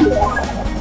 Yeah.